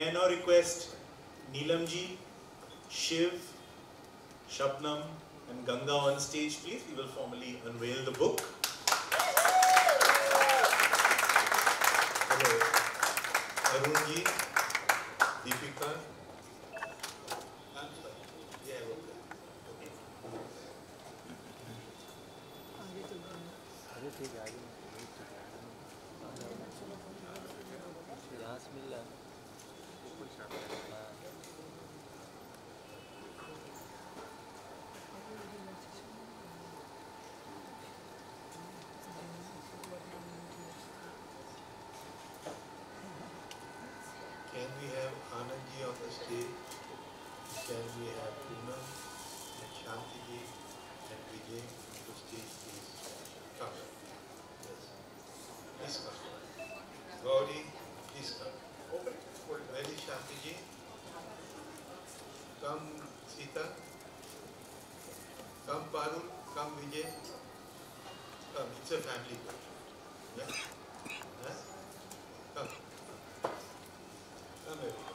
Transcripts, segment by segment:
I now request Neelamji, Shiv, Shabnam and Ganga on stage please. We will formally unveil the book. Hello. Arunji, the stage, please? Come. Yes. Please come. Gauri, please come. Open. Where is Shantiji? Come, Sita. Come, Parul. Come, Vijay. Come. It's a family book. Yeah? Huh? Come. Come here.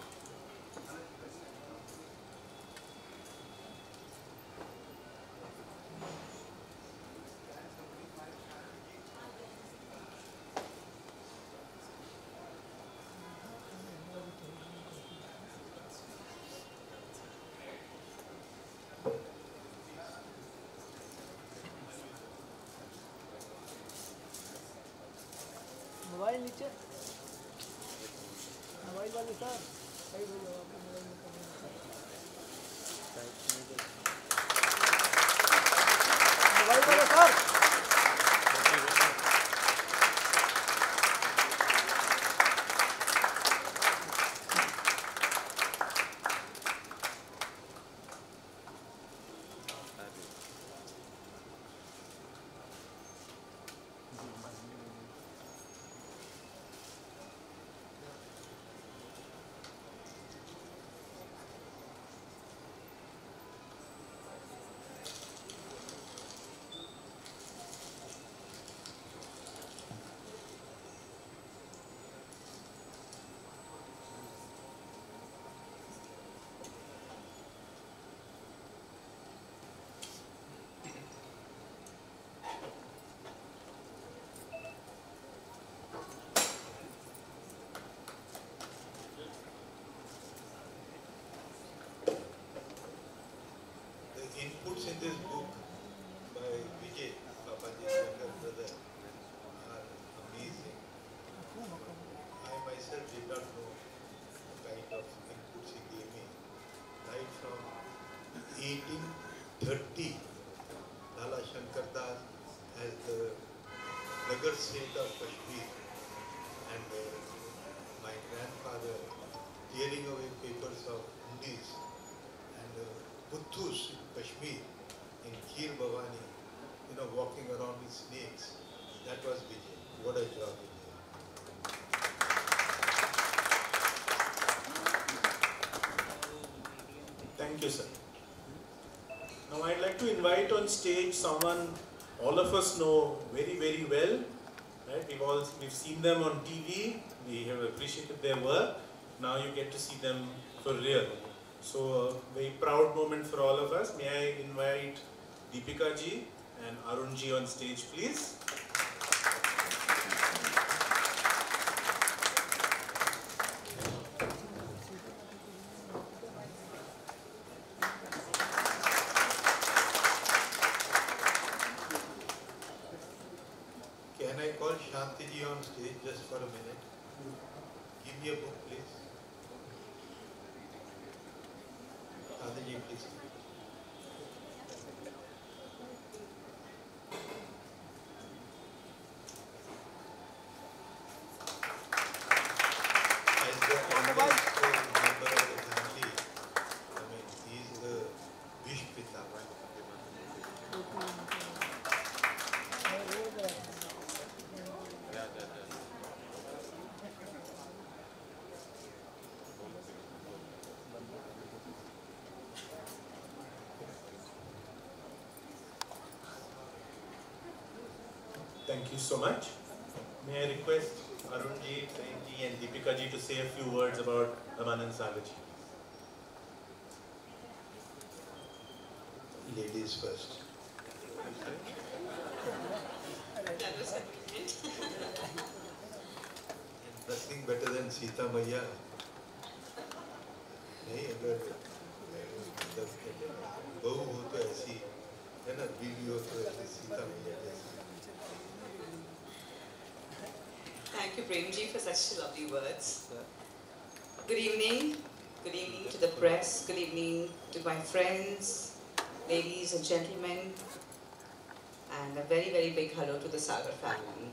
Mobile नीचे। Mobile वाले sir सही बोल रहे हो आपका mobile नीचे type नहीं कर मोबाइल वाले sir The inputs in this book by Vijay, younger brother, are amazing. I myself did not know the kind of inputs he gave me. Right from 1830, Lala Shankar Das as the Nagar state of Kashmir Bhavani, you know, walking around with snakes. That was Vijay. What a job. Thank you, sir. Now I'd like to invite on stage someone all of us know very, very well. Right? We've all we've seen them on TV. We have appreciated their work. Now you get to see them for real. So a very proud moment for all of us. May I invite Deepika ji and Arun ji on stage, please. Can I call Shanti ji on stage just for a minute? Give me a book, please. Shanti ji, please. As the eldest uh, member of the family, I mean, he is the Vishpita, Thank you so much. May I request Arun ji, Prem ji and Deepika ji to say a few words about Ramanand Sagar ji. Ladies first. Nothing better than Sita Maiya. नहीं अगर मतलब बहू हो तो ऐसी है ना बीवी हो तो ऐसी सीता मैया जैसी Thank you, Premji, for such lovely words. Good evening. Good evening to the press. Good evening to my friends, ladies and gentlemen. And a very, very big hello to the Sagar family.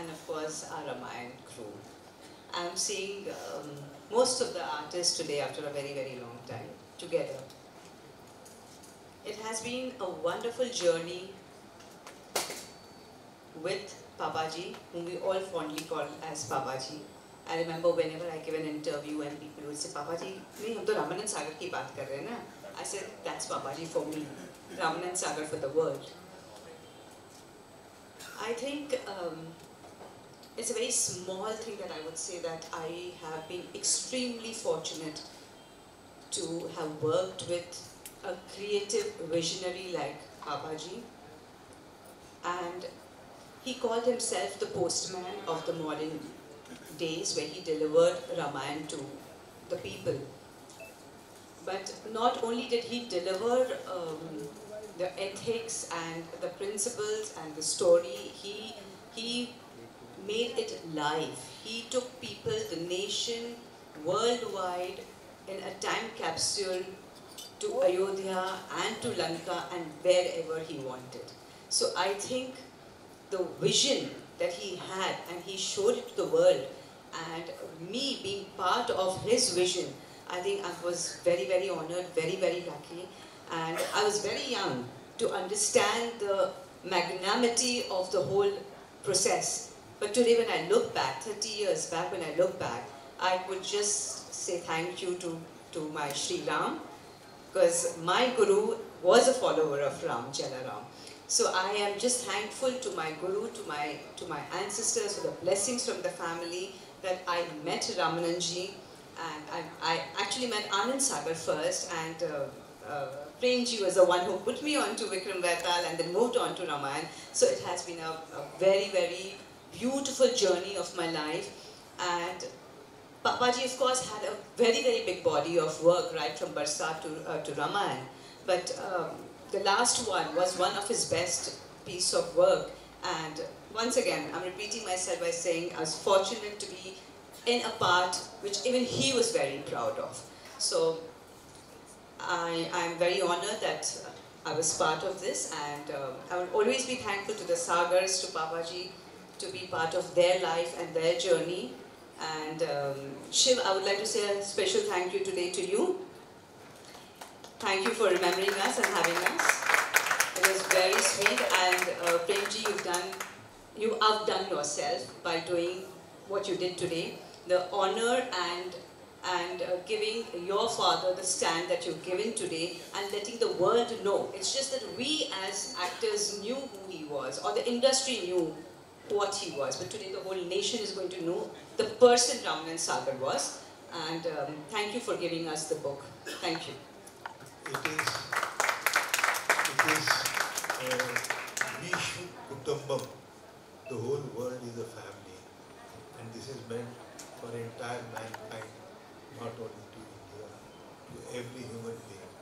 And of course, our Ramayan crew. I'm seeing um, most of the artists today after a very, very long time together. It has been a wonderful journey with Babaji, whom we all fondly call as Babaji. I remember whenever I give an interview and people would say, Babaji, नहीं हम तो रामानंद सागर की बात कर रहे हैं ना. I said, that's Babaji for me, Ramanand Sagar for the world. I think um, it's a very small thing that I would say that I have been extremely fortunate to have worked with a creative visionary like Babaji. And he called himself the postman of the modern days where he delivered Ramayana to the people. But not only did he deliver um, the ethics and the principles and the story, he, he made it live. He took people, the nation, worldwide in a time capsule to Ayodhya and to Lanka and wherever he wanted. So I think the vision that he had and he showed it to the world and me being part of his vision, I think I was very, very honored, very, very lucky. And I was very young to understand the magnanimity of the whole process. But today when I look back, 30 years back when I look back, I would just say thank you to, to my Sri Ram because my guru was a follower of Ram, Jalaram. So I am just thankful to my guru, to my, to my ancestors for the blessings from the family that I met Ramananji and I, I actually met Anand Sagar first and uh, uh, Premji was the one who put me on to Vikram Vaital and then moved on to Ramayan. So it has been a, a very, very beautiful journey of my life and Papaji of course had a very, very big body of work right from Barsat to, uh, to Ramayan. But um, the last one was one of his best piece of work and once again, I'm repeating myself by saying I was fortunate to be in a part which even he was very proud of. So I am very honored that I was part of this and um, I will always be thankful to the Sagars, to Babaji, to be part of their life and their journey. And um, Shiv, I would like to say a special thank you today to you. Thank you for remembering us and having us. It was very sweet and uh, Premji, you've done, you outdone yourself by doing what you did today. The honor and and uh, giving your father the stand that you've given today and letting the world know. It's just that we as actors knew who he was or the industry knew what he was. But today the whole nation is going to know the person Ramanand Sagar was. And um, thank you for giving us the book. Thank you. It is, it is uh, Kutumbam. The whole world is a family. And this is meant for entire mankind, not only to India, to every human being.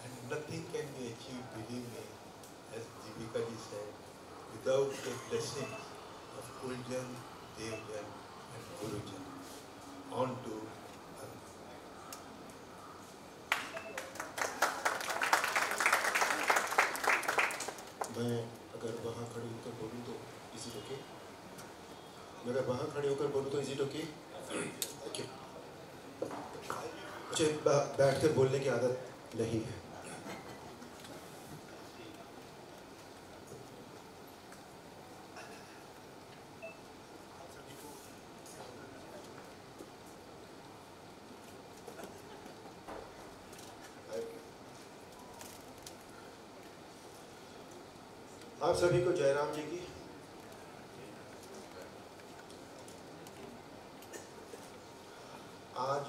And nothing can be achieved, believe me, as Deepika ji said, without the blessings of Kuljan, Devjan and Gurujan. On to होकर बोलूँ तो is it okay मैं अगर खड़े होकर बोलूँ तो is it okay मुझे बैठ कर बोलने की आदत नहीं है। आप सभी को जयराम जी की। आज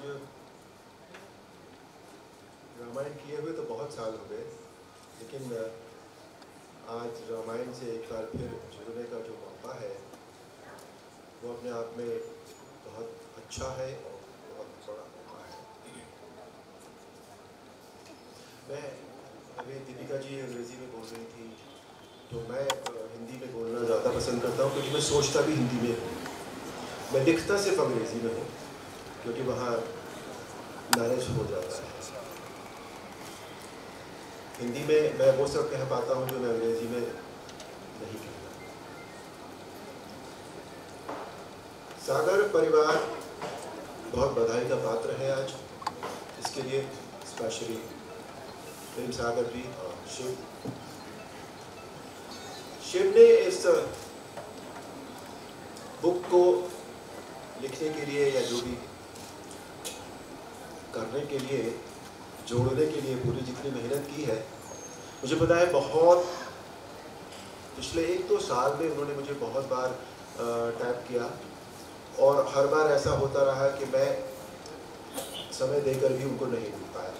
रामायण किए हुए तो बहुत साल हो गए, लेकिन आज रामायण से एक बार फिर जुड़ने का जो मौका है, वो अपने आप में बहुत अच्छा है और बहुत बड़ा मौका है। मैं, अभी दीपिका जी अंग्रेज़ी में बोल रही थी। तो मैं हिंदी में बोलना ज़्यादा पसंद करता हूँ क्योंकि मैं सोचता भी हिंदी में हूँ। मैं लिखता सिर्फ़ अंग्रेज़ी में हूँ, क्योंकि वहाँ मैनेज हो जाता है। हिंदी में मैं वो सब कह पाता हूँ जो मैं अंग्रेज़ी में नहीं कहता। सागर परिवार बहुत बधाई का पात्र है आज। इसके लिए स्पेशली प्रेम सागर जी और शिव शिव ने इस बुक को लिखने के लिए या जो भी करने के लिए, जोड़ने के लिए पूरी जितनी मेहनत की है, मुझे पता है बहुत पिछले एक दो तो साल में उन्होंने मुझे बहुत बार टैप किया और हर बार ऐसा होता रहा कि मैं समय देकर भी उनको नहीं मिल पाया।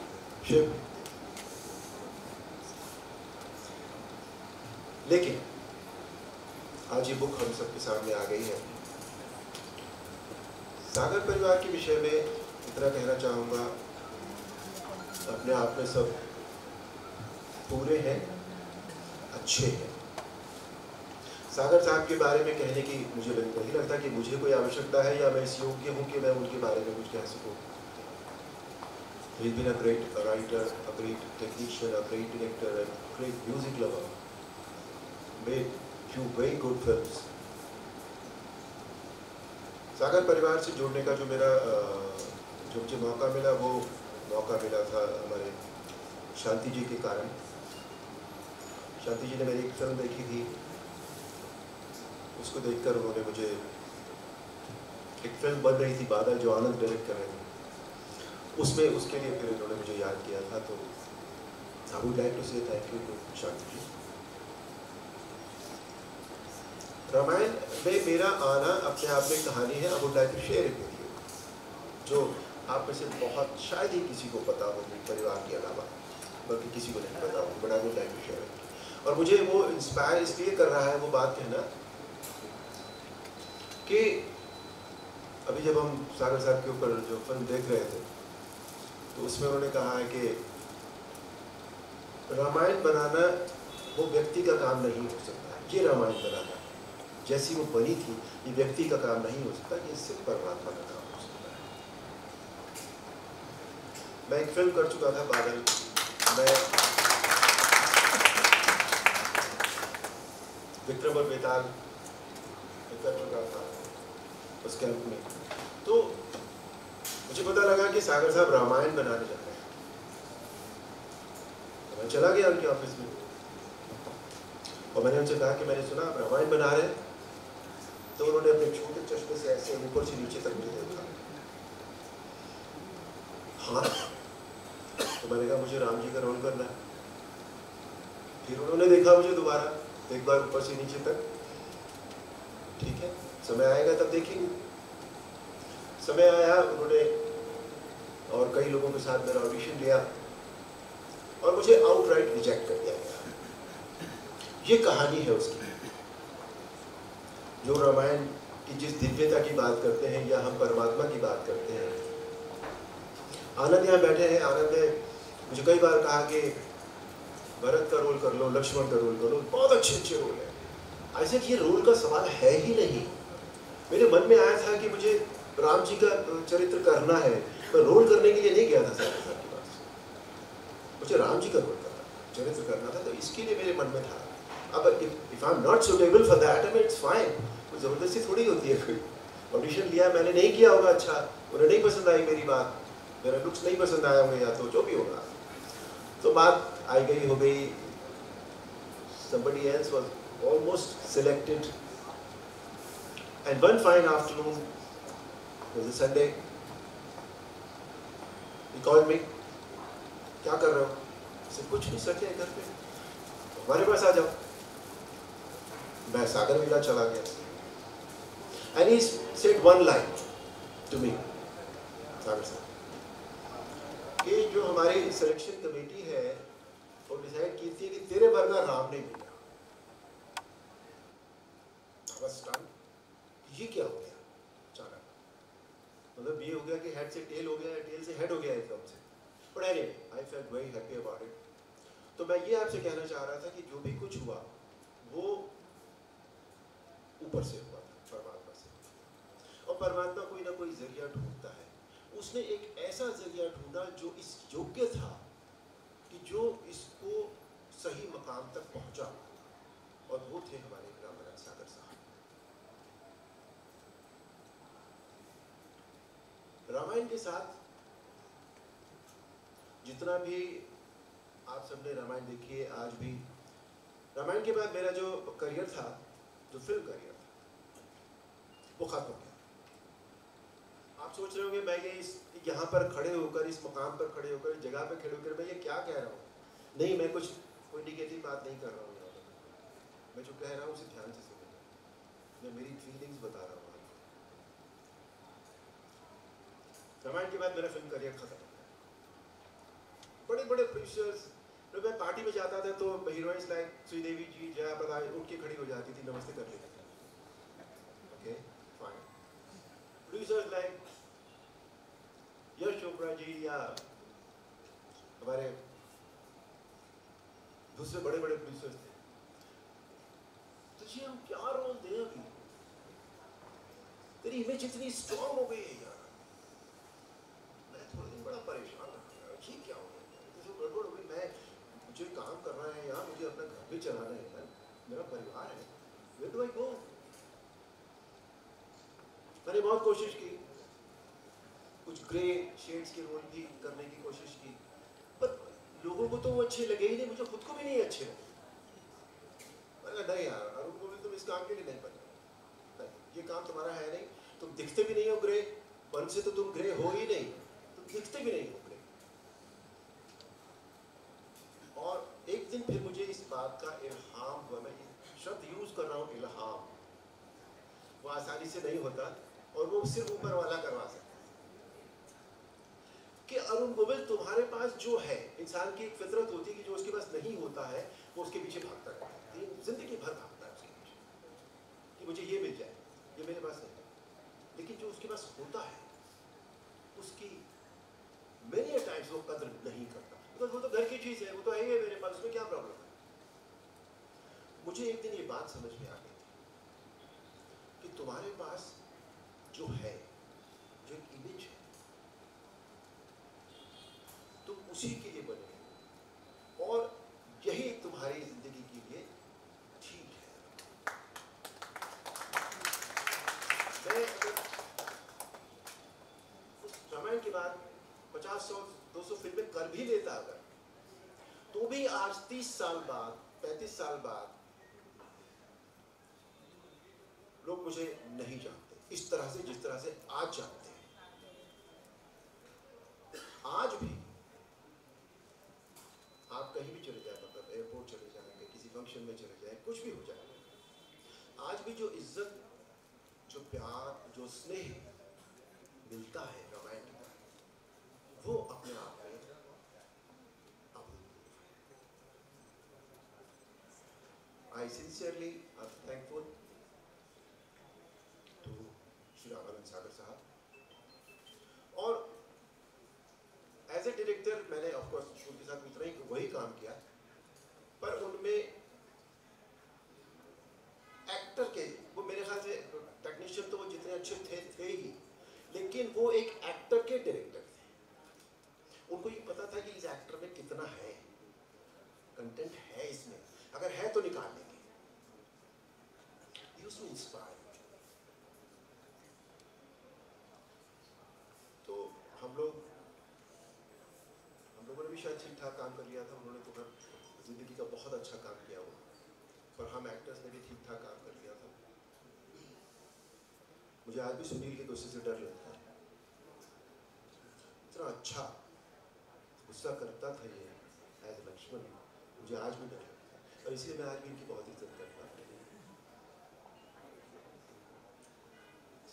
शिव। लेकिन आज ये बुक हम सबके सामने आ गई है। सागर परिवार के विषय में इतना कहना चाहूँगा अपने आप में सब पूरे हैं अच्छे हैं। सागर साहब के बारे में कहने की मुझे लग- नहीं लगता कि मुझे कोई आवश्यकता है या मैं इस योग्य हूँ कि मैं उनके बारे में कुछ कह सकूँ। He's been a great writer, a great technician, a great director, a great music lover. Made few very good films. सागर परिवार से जुड़ने का जो मेरा जो मुझे मौका मिला, वो मौका मिला था हमारे शांति जी के कारण। शांति जी ने मेरी एक फ़िल्म देखी थी। उसको देखकर उन्होंने मुझे एक फ़िल्म बन रही थी, बादल जो आनंद डायरेक्ट कर रहे थे। उसमें, उसके लिए फिर उन्होंने मुझे याद किया था तो I would like to say thank you to Shanti ji. Ramayan में मेरा आना अपने आप में कहानी है आई टू शेयर जो आप में से बहुत, शायद ही किसी को पता होगी परिवार के अलावा, बल्कि किसी को नहीं पता होगी बट आई वुड शेयर और मुझे वो इंस्पायर इसलिए कर रहा है, वो बात कहना, कि अभी जब हम सागर साहब के ऊपर जो फ़िल्म देख रहे थे तो उसमें उन्होंने कहा है कि रामायण बनाना वो व्यक्ति का काम नहीं हो सकता, ये रामायण बनाना जैसी वो बनी थी, ये व्यक्ति का काम नहीं हो सकता, ये सिर्फ़ परमात्मा का काम हो सकता है। मैं एक फ़िल्म कर चुका था, बादल। मैं विक्रम और बेताल कर चुका था उस कैंप में। तो मुझे पता लगा कि सागर साहब रामायण बनाने जा रहे हैं। तो मैं चला गया उनके ऑफ़िस में। और मैंने उनसे कहा कि मैंने सुना आप रामायण बना रहे हैं। तो उन्होंने अपने छोटे चश्मे से ऐसे ऊपर से नीचे तक मुझे देखा। हाँ। तो मैंने कहा, मुझे राम जी का रोल करना है। फिर उन्होंने देखा मुझे दोबारा, एक बार ऊपर से नीचे तक। ठीक है, समय आएगा तब देखेंगे। समय आया, उन्होंने और कई लोगों के साथ मेरा ऑडिशन लिया और मुझे आउटराइट रिजेक्ट कर दिया गया। ये कहानी है उसकी। जो रामायण की जिस दिव्यता की बात करते हैं या हम परमात्मा की बात करते हैं। आनंद यहाँ बैठे हैं, आनंद ने मुझे कई बार कहा कि भरत का रोल कर लो, लक्ष्मण का रोल कर लो, बहुत अच्छे अच्छे रोल है। ऐसे ये रोल का सवाल है ही नहीं। मेरे मन में आया था कि मुझे राम जी का चरित्र करना है मैं रोल करने के लिए नहीं गया था के पास मुझे राम जी का रोल करना चरित्र करना था तो इसके लिए मेरे मन में था। अब if I am not suitable for that I it's fine कोई ज़बरदस्ती थोड़ी होती है कोई ऑडिशन लिया, मैंने नहीं किया होगा अच्छा। उन्हें नहीं पसंद आई मेरी बात। मेरा लुक्स नहीं पसंद आया होंगे या तो जो भी होगा। तो बात आई गई, हो गई। Somebody else was almost selected. And one fine afternoon, it was a Sunday. He called क्या कर रहे हो? कुछ नहीं सके घर पे। हमारे पास आ जाओ। मैं सागर विला चला गया। And he said one line to me Sagar साहब कि जो हमारी सिलेक्शन कमेटी है, वो डिसाइड की थी कि तेरे वर्गा राम नहीं मिला। बस. ये क्या हो गया? अचानक मतलब ये हो गया कि हेड से टेल हो गया टेल से हेड हो गया एकदम से। But anyway I felt very happy about it तो मैं ये आपसे कहना चाह रहा था कि जो भी कुछ हुआ, वो ऊपर से हुआ था परमात्मा से और परमात्मा कोई ना कोई ज़रिया ढूंढता है। उसने एक ऐसा ज़रिया ढूंढा जो इस योग्य था कि जो इसको सही मकाम तक पहुँचा। और वो थे हमारे रामनाथ सागर साहब। रामायण के साथ जितना भी आप सबने रामायण देखी है, आज भी। रामायण के बाद मेरा जो करियर था, जो फ़िल्म करियर वो खत्म हो। गया आप सोच रहे होंगे, मैं ये इस, यहाँ पर खड़े होकर, इस मकाम पर खड़े होकर, इस जगह पर खड़े होकर मैं ये क्या कह रहा हूँ? नहीं, मैं कुछ, कोई निगेटिव बात नहीं कर रहा हूँ मैं जो कह रहा हूँ, उसे ध्यान से समझना मैं मेरी फीलिंग्स बता रहा हूँ रामायण के बाद मेरा फ़िल्म करियर खत्म हो गया। बड़े बड़े प्रोड्यूसर्स जब मैं पार्टी में जाता था तो हीरोइंस लाइक श्रीदेवी जी जया प्रदा उठ के खड़ी हो जाती थी, नमस्ते कर लेती थी okay fine producers like Yash Chopra ji या हमारे दूसरे बड़े बड़े प्रोड्यूसर्स थे तो जी हम क्या रोल दें अभी? तेरी इमेज इतनी स्ट्रांग हो गई है यार। मैं थोड़े दिन बड़ा परेशान यार ये क्या हो गया? सब गड़बड़ हो गई? मैं मुझे काम करना है यार, मुझे अपना घर भी चलाना है, यार। मेरा परिवार है। वे डू आई गो मैंने बहुत कोशिश की। कुछ ग्रे शेड्स के रोल भी करने की कोशिश की। पर लोगों को तो वो अच्छे लगे ही नहीं, मुझे खुद को भी नहीं अच्छे लगे। नहीं यार, अरुण गोविल तुम इस काम के लिए नहीं बने। ये काम तुम्हारा है नहीं। तुम दिखते भी नहीं हो ग्रे मन से तो तुम ग्रे हो ही नहीं। तुम दिखते भी नहीं हो ग्रे और एक दिन फिर मुझे इस बात का इल्हाम हुआ। मैं शब्द यूज़ कर रहा हूँ, इल्हाम। वो आसानी से नहीं होता। और वो सिर्फ़ ऊपर वाला करवा सकता है। कि अरुण गोविल तुम्हारे पास जो है, इंसान की एक फितरत होती है कि जो उसके पास नहीं होता है, वो उसके पीछे भागता रहता है। ज़िंदगी भर भागता है उसके पीछे। कि मुझे ये मिल जाए, ये मेरे पास नहीं लेकिन जो उसके पास होता है, उसकी मेनी टाइम्स वो कदर नहीं करता। बिकॉज़ वो तो घर की चीज़ है, वो तो है ही मेरे पास, उसमें क्या प्रॉब्लम है? मुझे एक दिन ये बात समझ में आ गई कि तुम्हारे पास जो है, जो एक इमेज है तुम उसी के लिए बने और यही तुम्हारी ज़िंदगी के लिए ठीक है। मैं अगर रामायण के बाद पचास सौ, दो सौ फ़िल्में कर भी लेता अगर तो भी आज तीस साल बाद, पैंतीस साल बाद लोग मुझे नहीं जानते। इस तरह से, जिस तरह से आज जानते हैं। आज भी आप कहीं भी चले जाए मतलब एयरपोर्ट चले जाएँगे किसी फ़ंक्शन में चले जाए, कुछ भी हो जाए। आज भी जो इज़्ज़त, जो प्यार, जो स्नेह मिलता है रामायण का वो अपने आप में I sincerely I thankful to Shri Ramanand Sagar साहब और एज ए डायरेक्टर मैंने उनके साथ मित्रा ही वही काम किया पर उनमें एक्टर के वो मेरे ख्याल से टेक्नीशियन तो वो जितने अच्छे थे थे ही लेकिन वो एक एक्टर के डायरेक्टर थे उनको ये पता था कि इस एक्टर में कितना है कंटेंट है इसमें अगर है तो निकाल लेंगे उसमें इंस्पायर तो हम लोग हम लोगों ने भी शायद ठीक ठाक काम कर लिया था, उन्होंने तो खैर ज़िंदगी का बहुत अच्छा काम किया वो। पर हम एक्टर्स ने भी ठीक ठाक काम कर लिया था। मुझे आज भी सुनील के गुस्से से डर लगता है। इतना अच्छा गुस्सा करता था ये एज लक्ष्मण मुझे आज भी डर लगता है। और इसलिए मैं आज भी इनकी बहुत इज़्ज़त करता हूँ।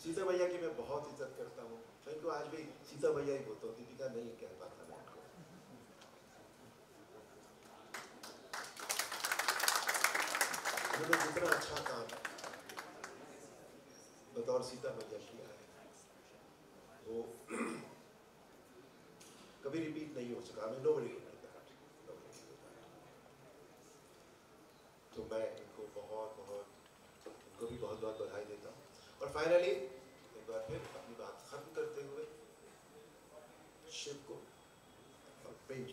सीता भैया की मैं बहुत इज़्ज़त करता हूँ। इनको आज भी सीता भैया ही बोलता हूँ, दीपिका नहीं कह पाता मैं इनको उन्होंने जितना अच्छा काम बतौर सीता मैया किया है वो कभी रिपीट नहीं हो सका। मैं नो तो मैं इनको बहुत बहुत, इनको भी बहुत बहुत बधाई देता हूँ। और फाइनली एक बार फिर अपनी बात खत्म करते हुए शिव को और प्रेम